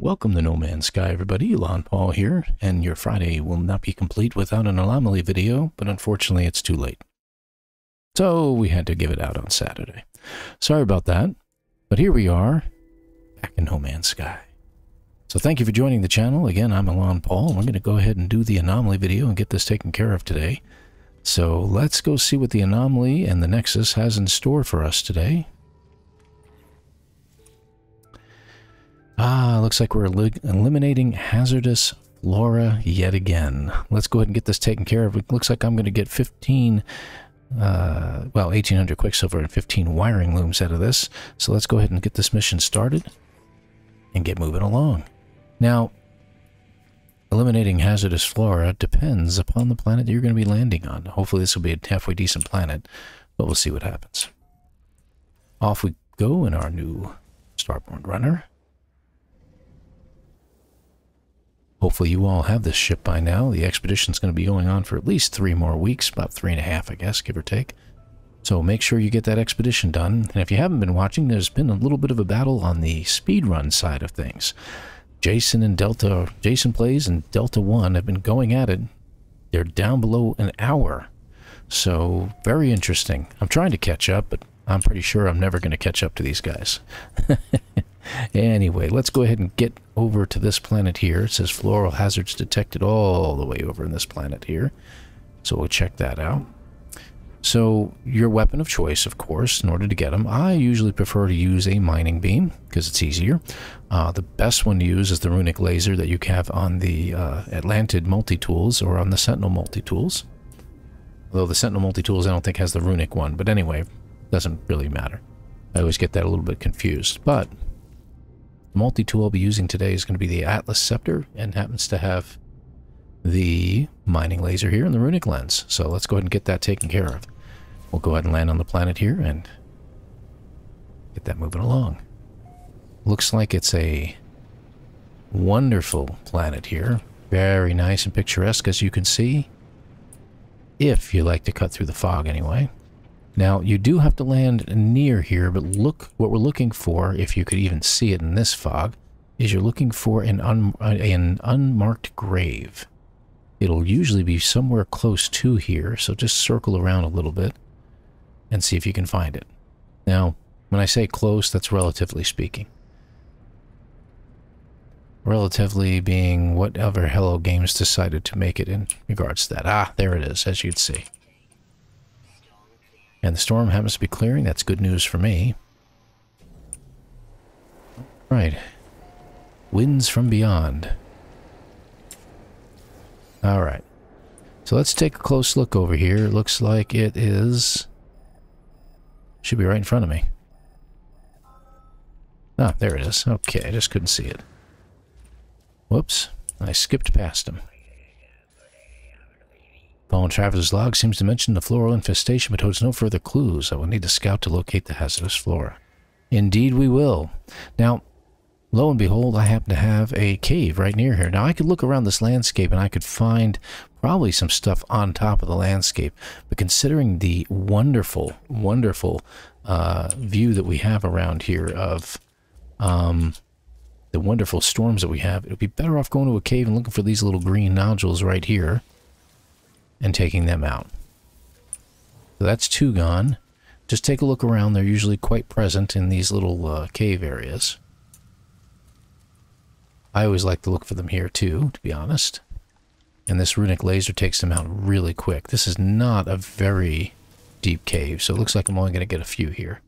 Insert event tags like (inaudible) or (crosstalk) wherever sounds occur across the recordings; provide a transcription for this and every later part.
Welcome to No Man's Sky, everybody. Elan Paul here, and your Friday will not be complete without an anomaly video, but unfortunately it's too late. So we had to give it out on Saturday. Sorry about that, but here we are, back in No Man's Sky. So thank you for joining the channel. Again, I'm Elan Paul. And we're going to go ahead and do the anomaly video and get this taken care of today. So let's go see what the anomaly and the Nexus has in store for us today. Ah, looks like we're eliminating hazardous flora yet again. Let's go ahead and get this taken care of. It looks like I'm going to get 15, uh, well, 1800 Quicksilver and 15 wiring looms out of this. So let's go ahead and get this mission started and get moving along. Now, eliminating hazardous flora depends upon the planet that you're going to be landing on. Hopefully this will be a halfway decent planet, but we'll see what happens. Off we go in our new Starborn Runner. Hopefully you all have this ship by now. The expedition's going to be going on for at least three more weeks, about three and a half, I guess, give or take. So make sure you get that expedition done. And if you haven't been watching, there's been a little bit of a battle on the speedrun side of things. Jason and Delta, Jason Plays and Delta 1 have been going at it. They're down below an hour. So very interesting. I'm trying to catch up, but I'm pretty sure I'm never going to catch up to these guys. (laughs) Anyway, let's go ahead and get over to this planet here. It says floral hazards detected all the way over in this planet here. So we'll check that out. So your weapon of choice, of course, in order to get them, I usually prefer to use a mining beam because it's easier. Uh, the best one to use is the runic laser that you have on the uh, Atlantid multi-tools or on the Sentinel multi-tools. Although the Sentinel multi-tools I don't think has the runic one, but anyway, doesn't really matter. I always get that a little bit confused. But the multi-tool I'll be using today is going to be the Atlas Scepter and happens to have the mining laser here and the runic lens. So let's go ahead and get that taken care of. We'll go ahead and land on the planet here and get that moving along. Looks like it's a wonderful planet here. Very nice and picturesque as you can see. If you like to cut through the fog anyway. Now, you do have to land near here, but look, what we're looking for, if you could even see it in this fog, is you're looking for an, un, an unmarked grave. It'll usually be somewhere close to here, so just circle around a little bit and see if you can find it. Now, when I say close, that's relatively speaking. Relatively being whatever Hello Games decided to make it in regards to that. Ah, there it is, as you'd see. And the storm happens to be clearing. That's good news for me. Right. Winds from beyond. Alright. So let's take a close look over here. Looks like it is... Should be right in front of me. Ah, there it is. Okay, I just couldn't see it. Whoops. I skipped past him. Following Traveler's log seems to mention the floral infestation, but holds no further clues. I will need to scout to locate the hazardous flora. Indeed we will. Now, lo and behold, I happen to have a cave right near here. Now, I could look around this landscape and I could find probably some stuff on top of the landscape. But considering the wonderful, wonderful uh, view that we have around here of um, the wonderful storms that we have, it would be better off going to a cave and looking for these little green nodules right here and taking them out. So that's two gone. Just take a look around. They're usually quite present in these little uh, cave areas. I always like to look for them here too, to be honest. And this runic laser takes them out really quick. This is not a very deep cave, so it looks like I'm only going to get a few here.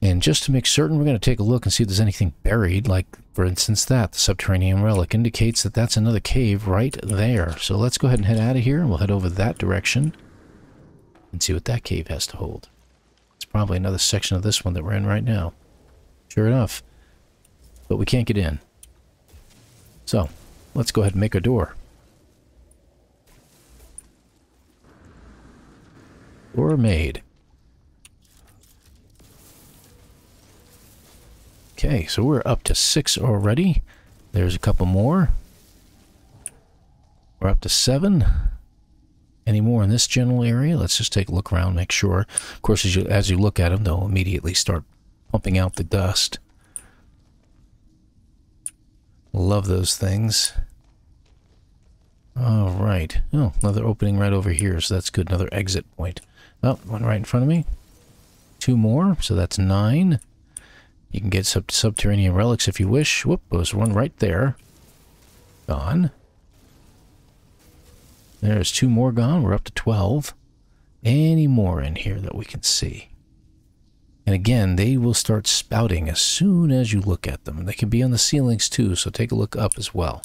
And just to make certain, we're going to take a look and see if there's anything buried, like, for instance, that. The subterranean relic indicates that that's another cave right there. So let's go ahead and head out of here, and we'll head over that direction and see what that cave has to hold. It's probably another section of this one that we're in right now. Sure enough. But we can't get in. So, let's go ahead and make a door. Door made. Okay, so we're up to six already. There's a couple more. We're up to seven. Any more in this general area? Let's just take a look around, make sure. Of course, as you, as you look at them, they'll immediately start pumping out the dust. Love those things. All right. Oh, another opening right over here, so that's good. Another exit point. Oh, one right in front of me. Two more, so that's nine. You can get sub subterranean relics if you wish. Whoop, there's one right there. Gone. There's two more gone. We're up to 12. Any more in here that we can see. And again, they will start spouting as soon as you look at them. And They can be on the ceilings too, so take a look up as well.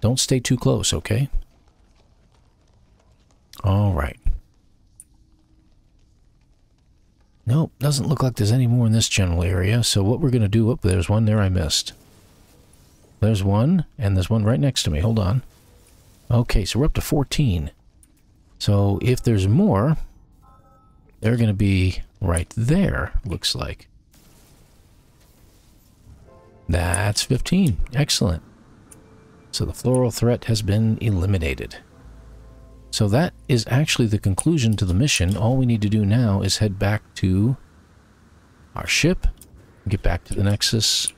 Don't stay too close, okay? All right. Nope, doesn't look like there's any more in this general area. So what we're going to do... Oh, there's one there I missed. There's one, and there's one right next to me. Hold on. Okay, so we're up to 14. So if there's more, they're going to be right there, looks like. That's 15. Excellent. So the floral threat has been eliminated. So that is actually the conclusion to the mission. All we need to do now is head back to our ship, get back to the Nexus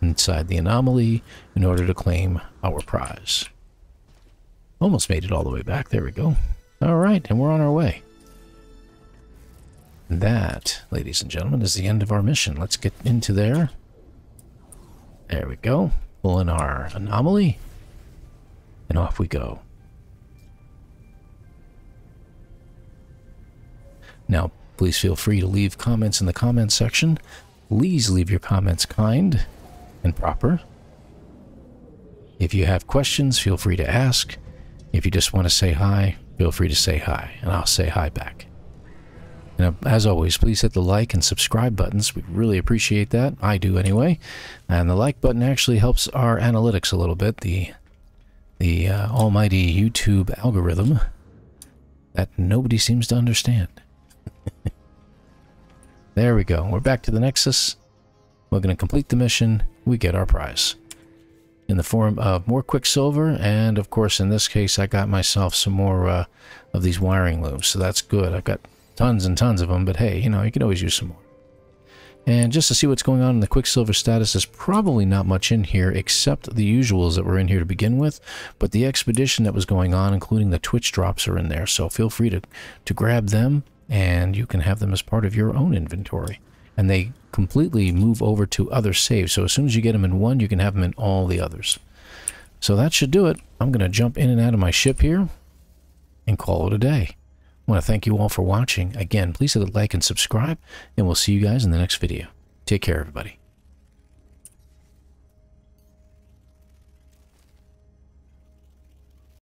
inside the anomaly in order to claim our prize. Almost made it all the way back. There we go. All right, and we're on our way. That, ladies and gentlemen, is the end of our mission. Let's get into there. There we go. Pull in our anomaly. And off we go. Now, please feel free to leave comments in the comments section. Please leave your comments kind and proper. If you have questions, feel free to ask. If you just want to say hi, feel free to say hi, and I'll say hi back. And as always, please hit the like and subscribe buttons. We really appreciate that. I do anyway. And the like button actually helps our analytics a little bit. The the uh, almighty YouTube algorithm that nobody seems to understand. (laughs) there we go. We're back to the Nexus. We're going to complete the mission. We get our prize. In the form of more Quicksilver, and of course in this case I got myself some more uh, of these wiring looms, so that's good. I've got tons and tons of them, but hey, you know, you can always use some more. And just to see what's going on in the Quicksilver status, there's probably not much in here except the usuals that were in here to begin with. But the expedition that was going on, including the Twitch drops, are in there. So feel free to, to grab them, and you can have them as part of your own inventory. And they completely move over to other saves. So as soon as you get them in one, you can have them in all the others. So that should do it. I'm going to jump in and out of my ship here and call it a day. I want to thank you all for watching. Again, please hit the like and subscribe, and we'll see you guys in the next video. Take care, everybody.